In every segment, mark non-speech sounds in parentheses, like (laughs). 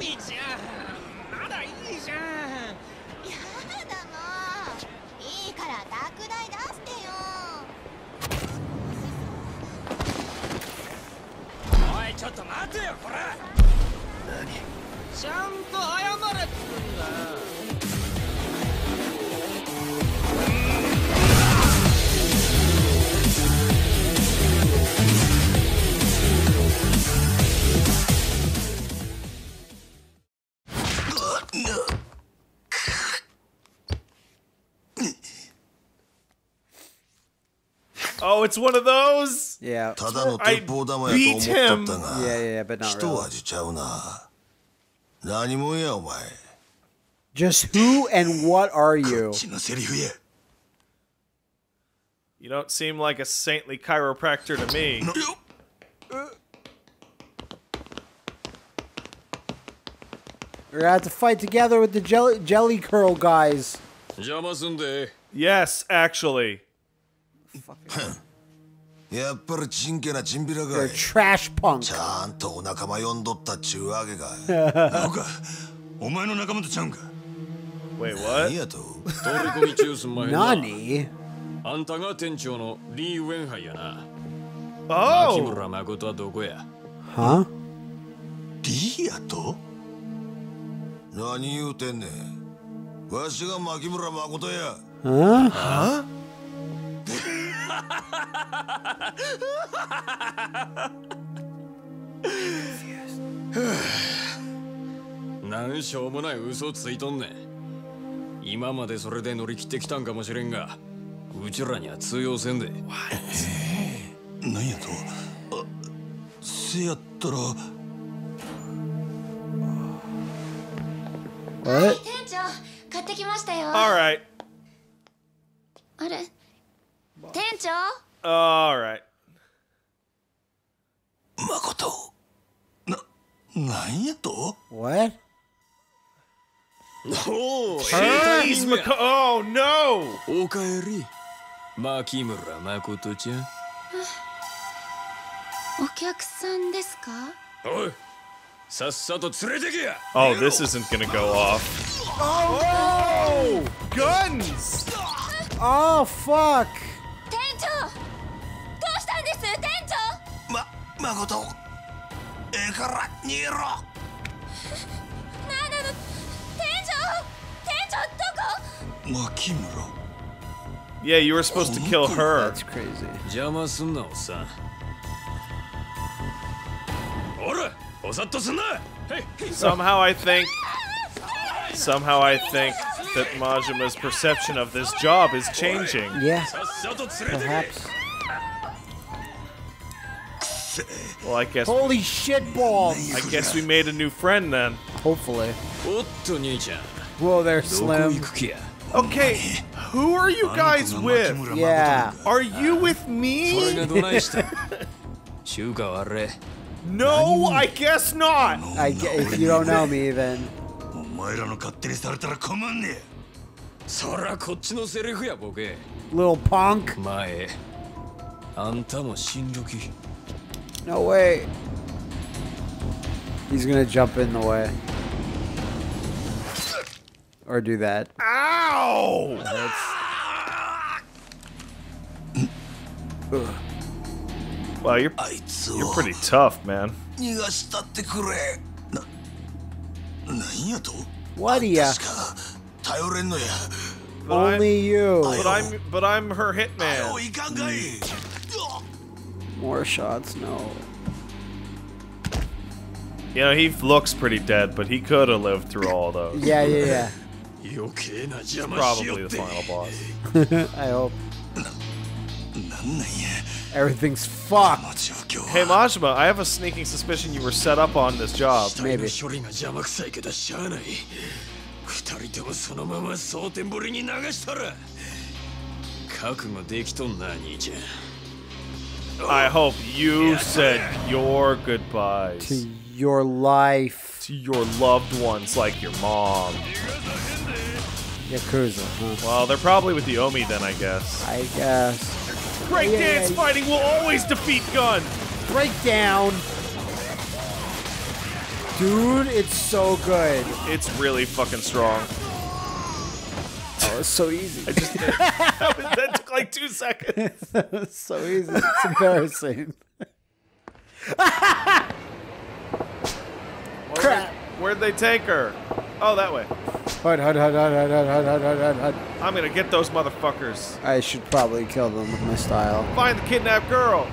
みじゃんまだいいじゃんやだもう。いいから拓大出してよ。おいちょっと待てよこら。ちゃんと謝れっつうんだよ Oh, it's one of those. Yeah. I beat him. Yeah, yeah, yeah but not really. Just who and what are you? You don't seem like a saintly chiropractor to me. We're gonna have to fight together with the jelly, jelly curl guys. Yes, actually. やっぱりちんけなチンピラか They're い trash punk. ちゃんとお仲間呼んどったっちゅうわけか (laughs) なんかお前の仲間とちゃうんか？Wait, 何 what? やと？取り込み中すんまへんな Nani? あんたが店長のリー・ウェンハイやな。牧 Oh, 村誠はどこや？Huh? リーヤと？何言うてんねん。わしが牧村誠や。Huh? なんしょうもない嘘ついとんねん。今までそれで乗り切ってきたんかもしれんがうちらには通用せんで。何やと？あせやったら。What? 店長買ってきましたよ。あれ？店長 all right. 誠な何やと What? おお He's Mako- oh no! おかえり牧村誠ちゃんお客さんですかおいさっさと連れてけや (sighs) Oh, this isn't gonna go off. Oh, guns! Oh fuck! ま誠ええから逃げろなんなの店長店長どこ牧村 Yeah, you were supposed to kill her. That's crazy. 邪魔すんなおっさんおらおさっとすんなへい Somehow I think. Somehow I think that Majima's perception of this job is changing. Yeah, さっさと連れてけ perhaps. Well, I guess Holy shit balls! I guess we made a new friend then. Hopefully. おっと兄ちゃん Whoa there, どこ行 Slim. く気や Okay, who are you guys with? Yeah. Are you with それ me? が(laughs) どないした中華はあれ No, I guess not. I ge- if you don't know me, then お前らの勝手にされたら困んねえそらこっちのセリフやボケ little punk. 前あんたも死んどき no way. He's gonna jump in the way. Or do that. Ow! That's... wow, you're, you're pretty tough, man. What are you? Only you. But I'm, but I'm her hitman. More shots, no. You know, he looks pretty dead, but he could have lived through all those. yeah, yeah, yeah. (laughs) It's probably the final boss. (laughs) I hope. Everything's fucked. Hey Majima, I have a sneaking suspicion you were set up on this job. (laughs) Maybe. I hope you said your goodbyes To your life. to your loved ones like your mom. Yakuza, huh? Well, they're probably with the Omi then, I guess. I guess. Breakdance Yeah, dance yeah. fighting will always defeat gun. Breakdown. Dude, it's so good. It's really fucking strong. Oh, it's so easy. I just (laughs) that took like two seconds. (laughs) it's so easy. It's embarrassing. Crap. Where'd they take her? Oh, that way. Hud, hud, hud, hud, hud, hud, hud, hud, hud. I'm gonna get those motherfuckers. I should probably kill them with my style. Find the kidnapped girl.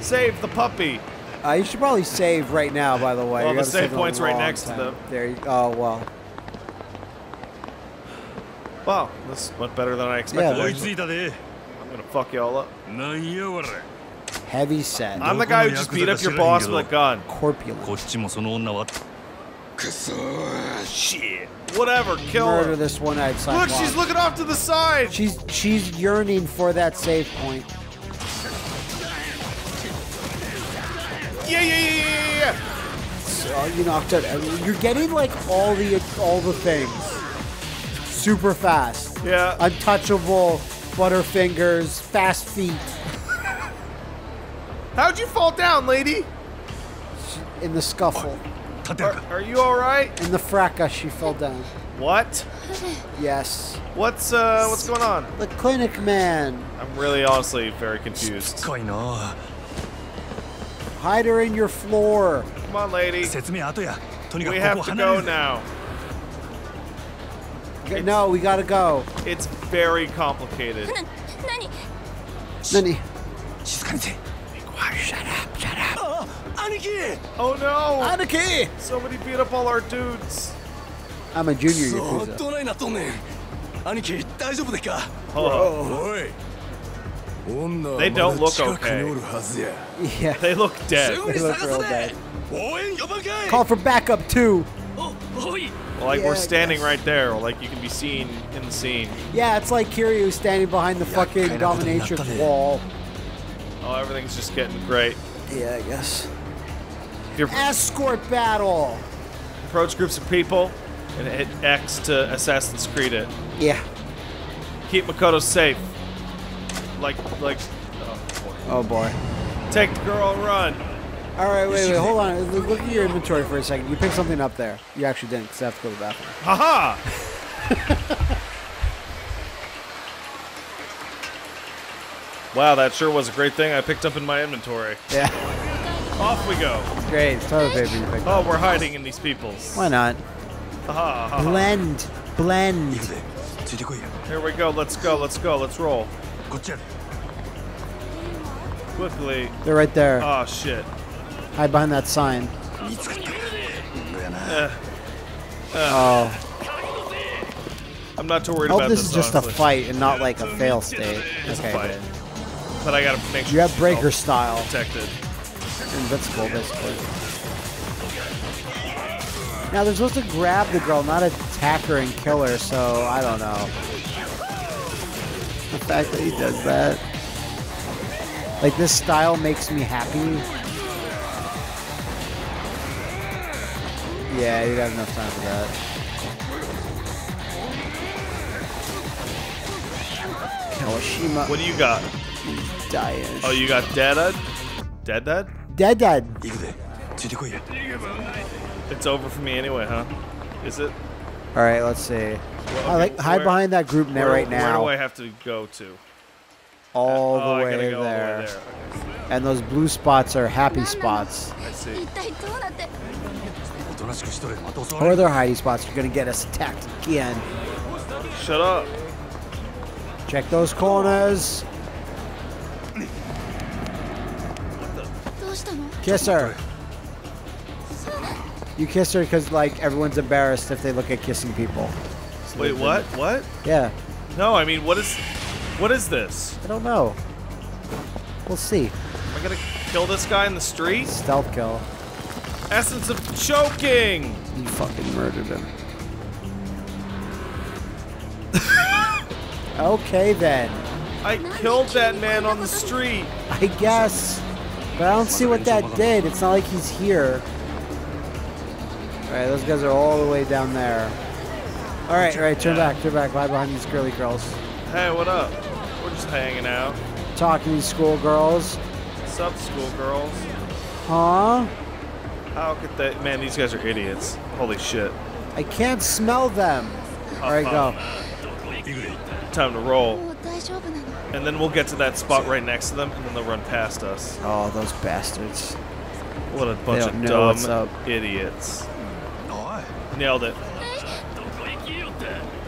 Save the puppy. Uh, you should probably save right now, by the way. Well, You the save save it a point's right next to time. them. There you go. Oh, well. Wow, this went better than I expected. Yeah, I'm gonna fuck y'all up. Heavy set. I'm the guy who just beat up your boss with a gun. Corpulent. Shit. Whatever, kill Murder her. this one outside. Look, she's looking off to the side. She's she's yearning for that save point. Yeah, yeah, yeah, yeah, yeah. So uh, you knocked out. You're getting like all the all the things super fast. Yeah. Untouchable, butterfingers, fast feet. How'd you fall down, lady? In the scuffle. Are, are, you all right? In the fracas, she fell down. What? Yes. What's uh, what's going on? The clinic man. I'm really honestly very confused. Hide her in your floor. Come on, lady. We have to go now. It's, no, we gotta go. It's very complicated. Nani? She's gonna say, be quiet. Shut up, shut up. Oh, Aniki! Oh no! Aniki! Somebody beat up all our dudes. I'm a junior Yakuza. Aniki, They don't look okay. Yeah. They look dead. They look real dead. Call for backup too. Oh, like yeah, we're standing right there, like you can be seen in the scene. Yeah, it's like Kiryu standing behind the fucking dominatrix (laughs) wall. Oh, everything's just getting great. Yeah, I guess. Your Escort battle. Approach groups of people and hit X to Assassin's Creed it. Yeah. Keep Makoto safe. Like, like. Oh boy. Oh boy. Take the girl, run. All right, wait, wait, hold on. Look at your inventory for a second. You picked something up there. You actually didn't, because I have to go to the bathroom. Haha! (laughs) wow, that sure was a great thing I picked up in my inventory. Yeah. (laughs) Off we go. It's great. It's toilet paper you picked oh, up. we're hiding in these people's. Why not? Aha, aha. Blend. Blend. Here we go. Let's go. Let's go. Let's roll. Quickly. They're right there. Oh, shit. Hide behind that sign. Oh. I'm not too worried I hope about this. this is just a fight and not like a fail state. It's okay, a fight. But I gotta make sure. You have breaker style. Protected. Invincible, basically. Now they're supposed to grab the girl, not attack her and kill her, so I don't know. The fact that he does that. Like this style makes me happy. Yeah, you got enough time for that. Kawashima. What do you got? Dying. Oh, you got dead, Dead Dad? Dead Dad. It's over for me anyway, huh? Is it? All right, let's see. Well, okay, I like hide where, behind that group net right now. Where do I have to go to? All, the, oh, way all the way there. Okay. And those blue spots are happy spots. I see. Or their hiding spots you're going to get us attacked again. Shut up. Check those corners. Kiss her. You kiss her because, like, everyone's embarrassed if they look at kissing people. So Wait, what? What? Yeah. No, I mean, what is, what is this? I don't know. We'll see. Am I gonna kill this guy in the street? Stealth kill. Essence of choking. You fucking murdered him. (laughs) okay then. I killed that man on the street. I guess. But I don't see what that did. It's not like he's here. Alright, those guys are all the way down there. Alright, alright, turn back, turn back. Lie behind these girly girls. Hey, what up? We're just hanging out. Talking to these schoolgirls. What's up, schoolgirls? Huh? How could that? Man, these guys are idiots. Holy shit. I can't smell them. There I go. Time to roll. Oh, and then we'll get to that spot right next to them, and then they'll run past us. Oh, those bastards. What a bunch of dumb idiots. Nailed it.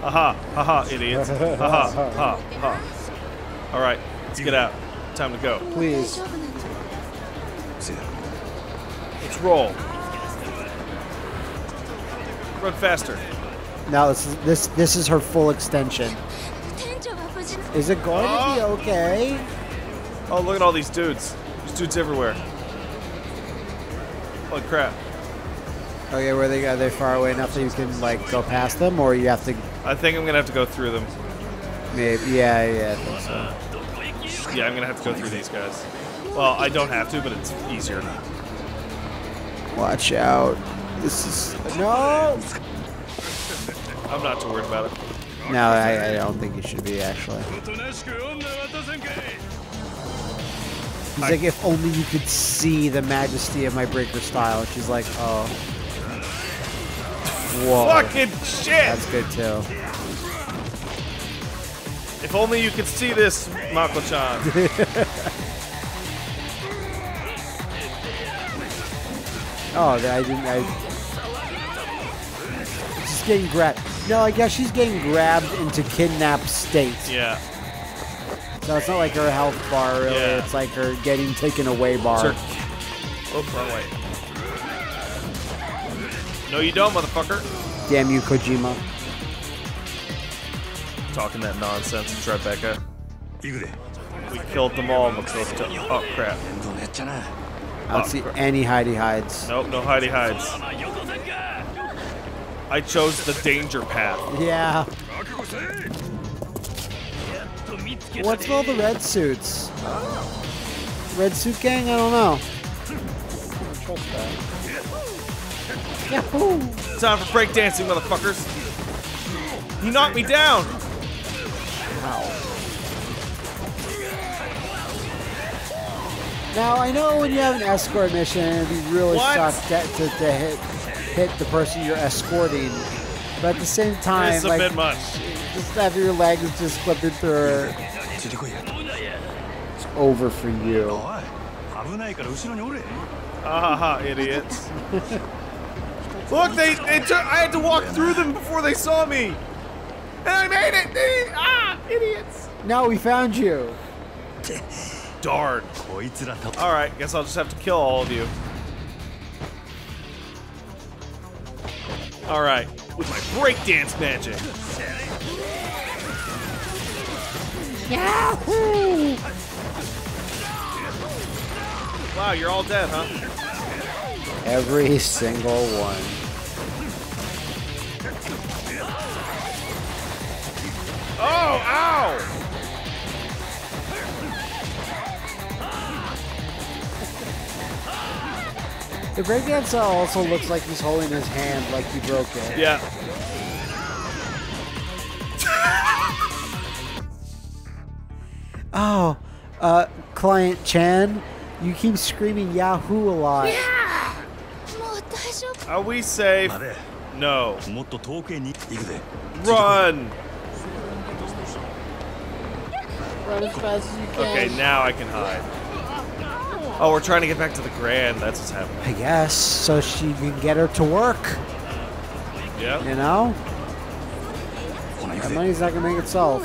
Aha, haha, idiots. (laughs) Aha! ha, ha. Alright, let's get out. Time to go. Please. Let's roll. Run faster. Now this is, this this is her full extension. Is it going oh. to be oh. okay? Oh, look at all these dudes. There's dudes everywhere. Holy crap. Okay, where they are they far away enough that you can like go past them, or you have to? I think I'm gonna have to go through them. Maybe, yeah, yeah. I think so. Yeah, I'm gonna have to go through these guys. Well, I don't have to, but it's easier. Watch out. This is... No! (laughs) I'm not too worried about it. No, I, I don't think it should be, actually. He's I... like, if only you could see the majesty of my breaker style. And she's like, oh. Whoa. Fucking shit! That's good, too. If only you could see this, Mako-chan. (laughs) Oh, I didn't. I. She's getting grabbed. No, I guess she's getting grabbed into kidnapped state. Yeah. So it's not like her health bar, really. Yeah. It's like her getting taken away bar. It's her... Oh, wrong. No, you don't, motherfucker. Damn you, Kojima. Talking that nonsense in Tribeca. We killed them all because. Oh, crap. I don't oh, see any Heidi hides. Nope, no Heidi hides. I chose the danger path. Yeah. What's with all the red suits? Red suit gang? I don't know. Yahoo! Time for breakdancing, motherfuckers. You knocked me down. Wow. Now I know when you have an escort mission, it'd be really tough to, to, to, hit hit the person you're escorting, but at the same time, it's like, Just have your legs just flipping through. It's over for you. Haha, idiots. Look, they, they took, I had to walk through them before they saw me. And I made it! They, ah, idiots! Now we found you. (laughs) Darn. Alright, guess I'll just have to kill all of you. Alright, with my breakdance magic. Yahoo! Wow, you're all dead, huh? Every single one. Oh, ow! The Great Gansel also looks like he's holding his hand like he broke it. Yeah. (laughs) oh, uh, client Chan, you keep screaming Yahoo a lot. Are we safe? No. Run! Run as fast as you can. Okay, now I can hide. Oh, we're trying to get back to the Grand. That's what's happening. I guess. So she can get her to work. Yeah. You know? That money's not going to make itself.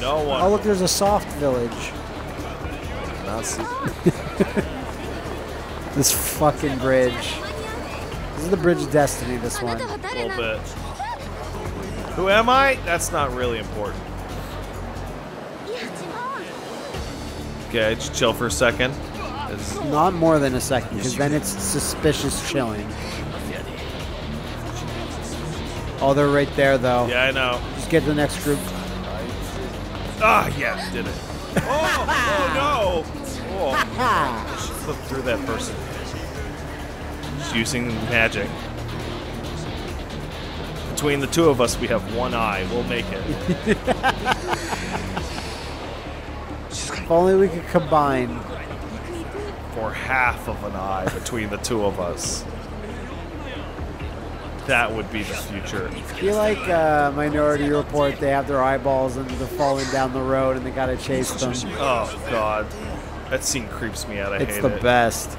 No one. Oh, look, there's a soft village. (laughs) this fucking bridge. This is the bridge of destiny, this one. A little bit. Who am I? That's not really important. Okay, just chill for a second. As- Not more than a second, because then it's suspicious chilling. Oh, they're right there, though. Yeah, I know. Just get to the next group. Ah, yeah, did it. (laughs) Oh, oh no! Oh, Ha! just flip through that person. Just using magic. Between the two of us, we have one eye. We'll make it. (laughs) If only we could combine. For half of an eye between the two of us. That would be the future. You like uh, Minority Report. They have their eyeballs and they're falling down the road, and they gotta chase them. Oh God, that scene creeps me out. I it's hate the it. best.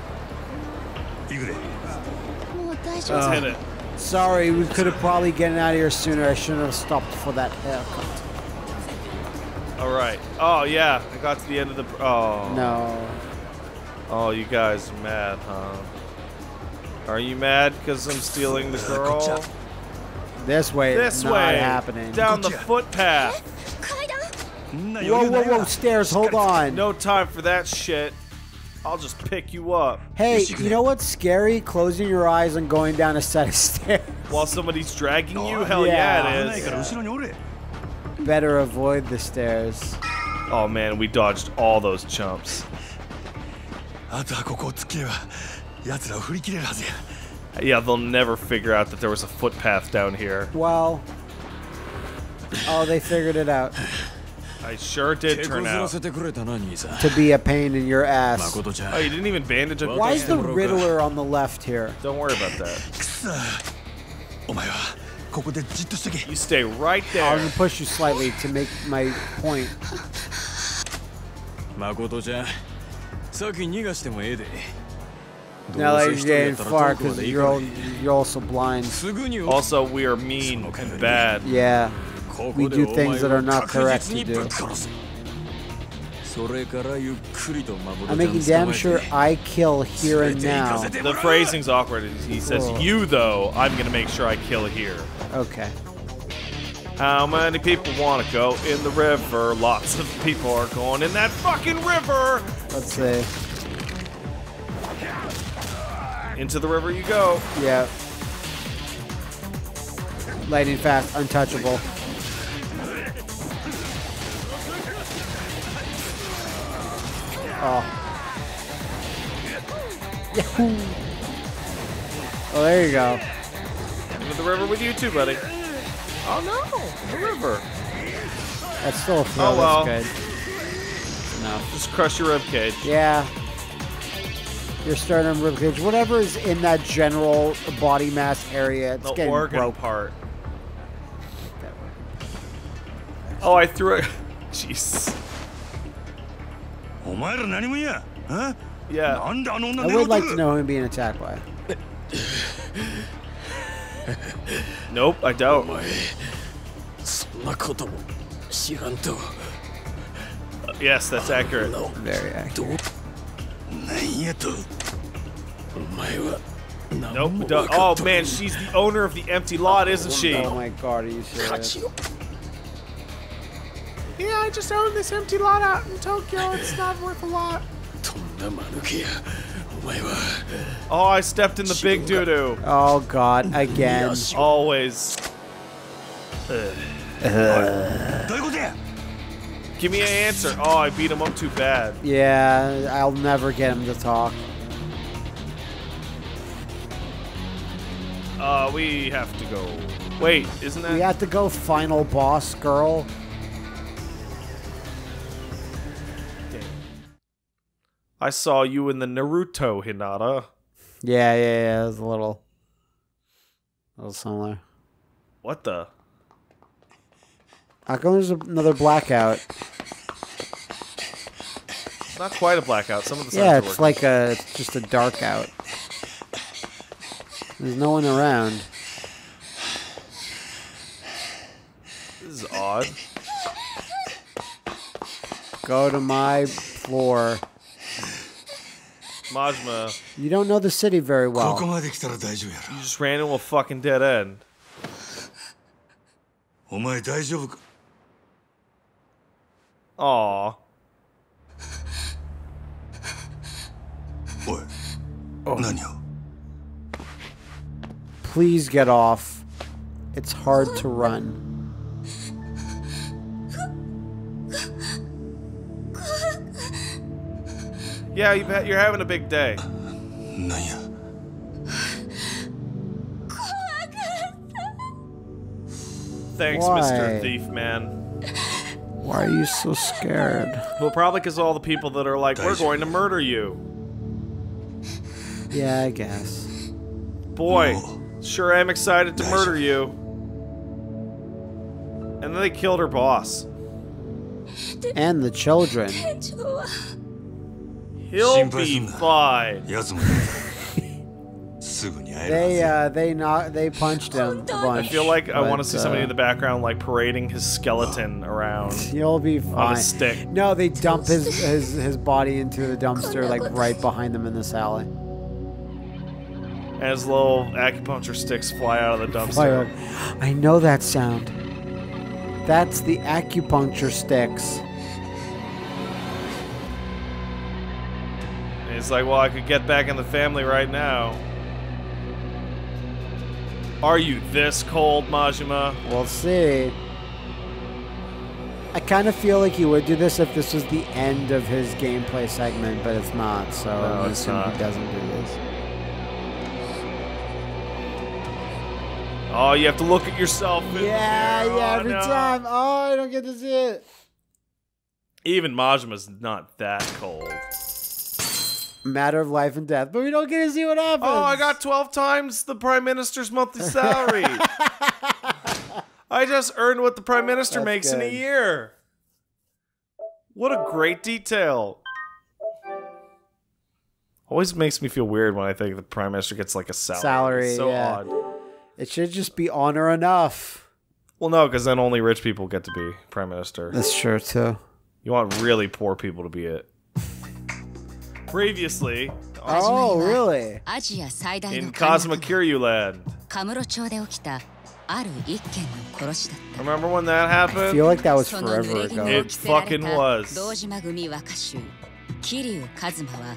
Uh, sorry, we could have probably gotten out of here sooner. I shouldn't have stopped for that haircut. All right. Oh, yeah. I got to the end of the... Oh. No. Oh, you guys are mad, huh? Are you mad because I'm stealing the girl? This way. This not way. happening. Down the footpath. Whoa, whoa, whoa. Stairs, hold on. No time for that shit. I'll just pick you up. Hey, you know what's scary? Closing your eyes and going down a set of (laughs) stairs. While somebody's dragging you? Hell yeah, yeah it is. Yeah better avoid the stairs. Oh man, we dodged all those chumps. Yeah, they'll never figure out that there was a footpath down here. Well. Oh, they figured it out. I sure did turn out. To be a pain in your ass. Oh, you didn't even bandage it. Why is the Riddler on the left here? Don't worry about that. くそお前はここでじっとしとけ You stay right I'm there. gonna push you slightly to make my point. 誠ちゃん先逃がしてもええで Now ど that う you're せ一人や getting ったら far 遠くま because で行 you're, か al- ない you're also blind. すぐに Also, we are mean and bad. Yeah. こ we こで do お things 前 that are を not 確 correct 実に to ぶ do. っ殺すそれからゆっくりと誠ちゃ I'm ん making 捕 damn ま sure えて I kill here and now. The phrasing's awkward. He says, Oh. "You though, I'm gonna make sure I kill here." Okay. How many people want to go in the river? Lots of people are going in that fucking river. Let's see. Into the river you go. Yeah. Lightning fast, untouchable. Oh. Yahoo! Oh, there you go the river with you too, buddy. Oh no, the river. That's still a throw. Oh well. That's good. No. Just crush your rib cage. Yeah. Your sternum, rib cage, whatever is in that general body mass area, it's the getting organ broke. part. Oh, I threw it. (laughs) Jeez. Yeah. I would like to know who I'm being attacked by. Nope, I doubt. Uh, yes, that's accurate. Very accurate. Nope. Oh man, she's the owner of the empty lot, isn't she? Oh my god, are you serious? Yeah, I just own this empty lot out in Tokyo. It's not worth a lot. Oh, I stepped in the big doo doo. Oh God, again. Always. Uh. Give me an answer. Oh, I beat him up too bad. Yeah, I'll never get him to talk. Uh, we have to go. Wait, isn't that? We have to go final boss girl. I saw you in the Naruto Hinata. Yeah, yeah, yeah. It was a little, a little similar. What the? How come there's another blackout? Not quite a blackout. Some of the Yeah, it's like a, it's just a dark out. There's no one around. This is odd. Go to my floor. Majima. You don't know the city very well. You just ran into a fucking dead end. Aww. Aw. Oh. Please get off. It's hard to run. Yeah, you've had, you're having a big day. 何や Thanks, Why? Mr. Thief Man. Why are you so scared? Well, probably because all the people that are like, we're going to murder you. Yeah, I guess. Boy, sure I am excited to murder you. And then they killed her boss. And the children. He'll be fine. (laughs) they uh, they not they punched him I feel like I want to see somebody uh, in the uh, background like parading his skeleton (gasps) around. He'll be fine. On a stick. No, they dump his his his body into the dumpster like right behind them in this alley. As little acupuncture sticks fly out of the dumpster. I know that sound. That's the acupuncture sticks. He's like, well, I could get back in the family right now. Are you this cold, Majima? We'll see. I kind of feel like he would do this if this was the end of his gameplay segment, but it's not. So No, I'm assuming he doesn't do this. Oh, you have to look at yourself. Yeah, yeah, Oh, every no. time. Oh, I don't get to see it. Even Majima's not that cold. Matter of life and death, but we don't get to see what happens. Oh, I got 12 times the Prime Minister's monthly salary. (laughs) I just earned what the Prime Minister That's makes in a year. What a great detail. Always makes me feel weird when I think the Prime Minister gets like a salary. Salary, It's so yeah. odd. It should just be honor enough. Well, no, because then only rich people get to be Prime Minister. That's true too. You want really poor people to be it Previously, Oh, really? アジア最大 in の陥 Cosmo 落 Kiryu Land. カムロ町で起きたある一件の殺しだった Remember when that I happened? feel like that was その濡 forever れ衣 ago. を着せられ It fucking た was. 堂島組若衆桐生一馬は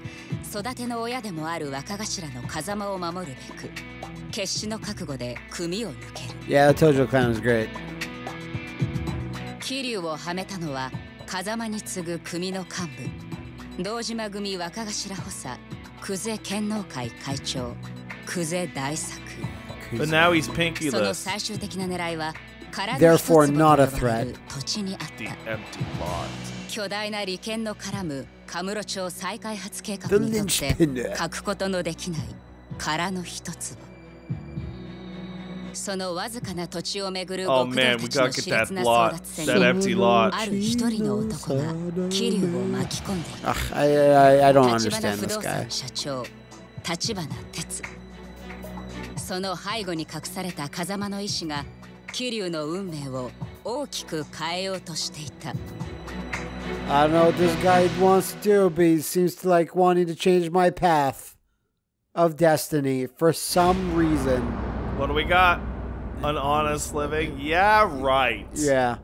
育ての親でもある若頭の風間を守るべく決死の覚悟で組を抜ける Yeah, the Tojo clan was great. 桐生をはめたのは風間に次ぐ組の幹部 堂島組若頭補佐久世剣能会会長久世大作 But now he's その pinkyless. 最終的な狙いは体 Therefore not a threat. 土地にあっ The た empty lot. 巨大な利権の絡むカムロ町再開発計画 The にとって linchpin. 欠くことのできない殻の一つそのわずかな土地をめぐる Oh 極 man, 道 we たちの gotta 熾 get that 烈な争 lot, 奪戦 that に empty lot. ある一人の男が桐生を巻き込んでいる Ugh, I, I, I don't 立花 understand 不 this 動 guy. 産社長立花哲その背後に隠された風間の意志が桐生の運命を大きく変えようとしていた I don't know what this guy wants to do, but he seems to like wanting to change my path of destiny for some reason. What do we got? An honest living? Yeah, right. Yeah.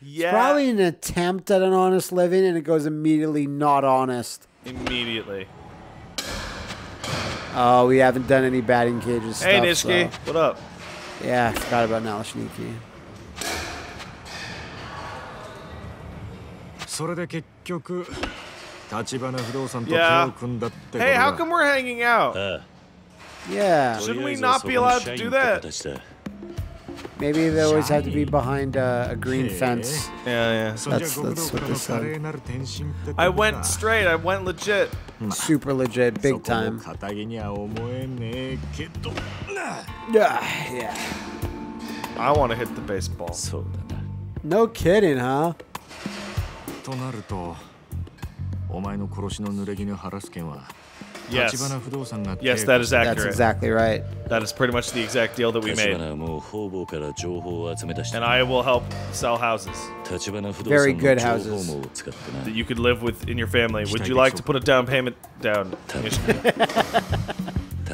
Yeah. It's probably an attempt at an honest living and it goes immediately not honest. Immediately. Oh, we haven't done any batting cages Hey, Nishiki. So. What up? Yeah, I forgot about Nalashniki. Hey, how come we're hanging out? Uh. Yeah, Shouldn't we not be allowed to do that? maybe they always have to be behind uh, a green fence. Yeah, yeah. そんじゃ That's- 極道 that's か what ら they の said. 華麗なる転身ってこと I か went straight. I went legit. Super legit, そ big こ time. も肩着には思えねえけど Yeah, yeah. I want to hit the baseball. そうだな No kidding, huh? となるとお前の殺しの濡れ衣晴らす件は Yes. Yes, that is accurate. That's exactly right. That is pretty much the exact deal that we made. And I will help sell houses. Very good houses. That you could live with in your family. Would you like to put a down payment down? (laughs)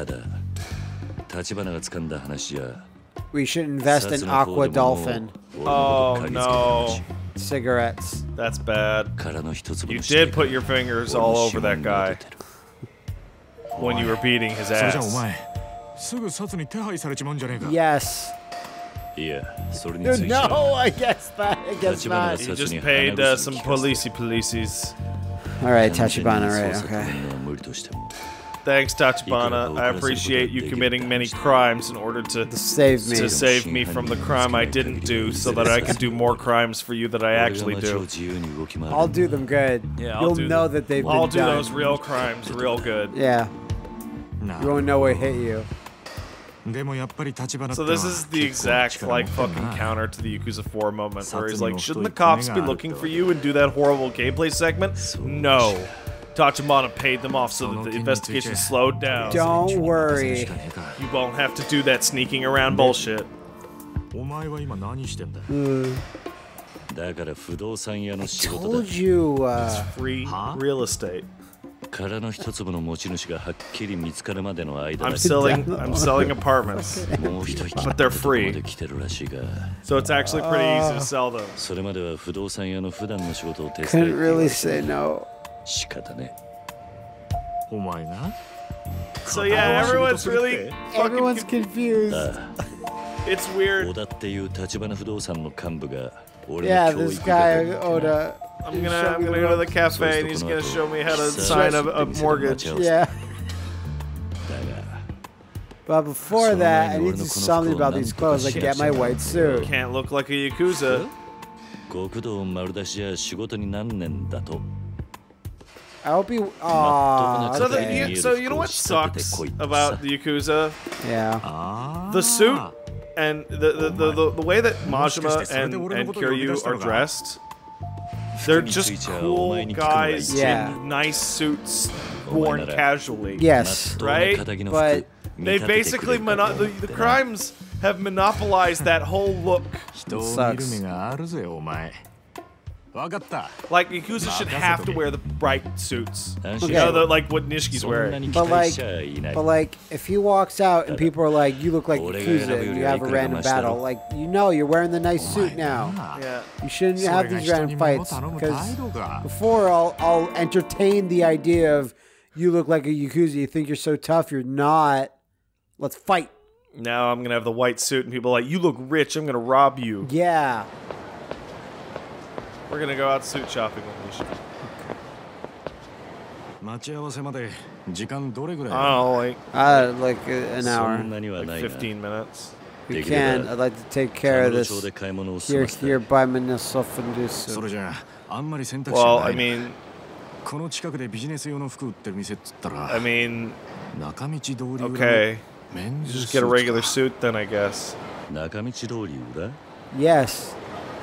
we should invest in Aqua Dolphin. Oh, no. Cigarettes. That's bad. You did put your fingers all over that guy when you were beating his ass. Yes. Yeah. No, I guess that. I guess not. He just paid uh, some policey policies. All right, Tachibana, right, okay. Thanks, Tachibana. I appreciate you committing many crimes in order to save me. to save me from the crime I didn't do so that I can do more crimes for you that I actually do. I'll do them good. Yeah, I'll You'll know them. that they've I'll been done. I'll do those real crimes real good. Yeah. No. You won't know what hit you. So this is the exact like fucking counter to the Yakuza 4 moment where he's like, shouldn't the cops be looking for you and do that horrible gameplay segment? No. Tachibana paid them off so that the investigation slowed down. Don't worry. You won't have to do that sneaking around bullshit. Mm. I told you. Uh, it's free huh? real estate. 空の一粒の持ち主がはっきり見つかるまでの間だ I'm け selling I'm selling apartments. もう一匹 But they're とこ free. まで来てるらしいが So it's actually pretty easy to sell them. それまでは不動産屋の普段の仕事を手伝 couldn't え really say no. 仕方ねお前が So yeah, everyone's really fucking Everyone's confused. あ it's あ weird. 小田っていう立花不動産の幹部が俺 Yeah, の教 this 育 guy 係 Oda. I'm gonna I'm gonna go to the cafe and he's gonna show me how to sign a, a mortgage. Yeah, だが but before that, I need to do something about these clothes. Like get my white suit. Can't look like a yakuza. 極道丸出しじゃ仕事になんねんだと I hope you. Aw, So the, okay. you, so you know what sucks about the yakuza? Yeah. ああ The suit and the the, the, the, the way that Majima Moshikashite and, それで俺の and ことを呼び出 Kiryu した are のか dressed. they're just cool guys Yeah. in nice suits worn casually. Yes, Right? but They basically mono- the, the crimes have monopolized that whole look. 人 like Yakuza should have to wear the bright suits. Okay. You know, the, like what Nishiki's wearing. But like, but like, if he walks out and people are like, "You look like Yakuza," and you have a random battle, like you know, you're wearing the nice suit now. Yeah. You shouldn't have these random fights because before I'll I'll entertain the idea of you look like a Yakuza. You think you're so tough. You're not. Let's fight. Now I'm gonna have the white suit and people like, you look rich. I'm gonna rob you. Yeah. We're gonna go out suit shopping with Nishiki. 待ち合わせまで時間どれぐらい I don't know, like, Uh, like uh, an そん hour. なには like ないな 15 minutes. You できれば can. I'd like to take care of 神 this 路町で買い物を済 here ませた here by myself and do それ so. じゃああんまり選択肢が Well, な I い mean, この近くでビジネス用の服売ってる店っつったら I mean, 中道通り裏の okay. メンズ Just ス get a ーツ regular か suit then, I guess. 中道通り裏 Yes.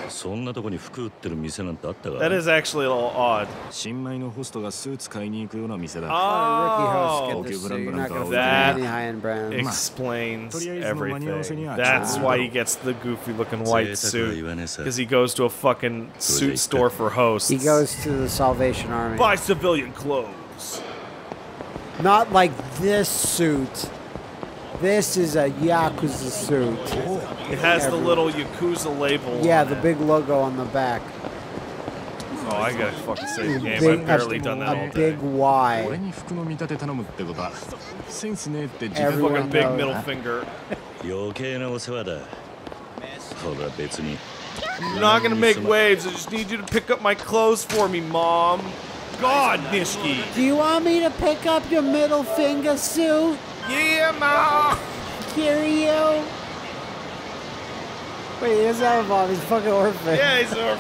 そんなとこに服売ってる店なんてあったか That is actually a little odd. 新米のホストがスーツ買いに行くような店だ Rookie host Oh, get this Okay, suit. You're not gonna that find any high-end brands. explains とりあえずの間に合わせに everything. は That's ちょうど why he gets the goofy looking white 贅沢は言 suit. わねえさ Because he goes to a fucking suit store for hosts. He goes to the Salvation Army. buy civilian clothes. Not like this suit. This is a Yakuza suit. It has the little Yakuza label. Yeah, the it. big logo on the back. Oh, I gotta fucking save the game. Big, I've barely done that all day. A big Y. Everyone fucking big middle that. finger. You're not gonna make waves. I just need you to pick up my clothes for me, Mom. God, Nishiki. Do you want me to pick up your middle finger, Sue? Yeah, Mom. Kiryu? Wait, he doesn't have a mom. He's fucking orphan. Yeah, he's a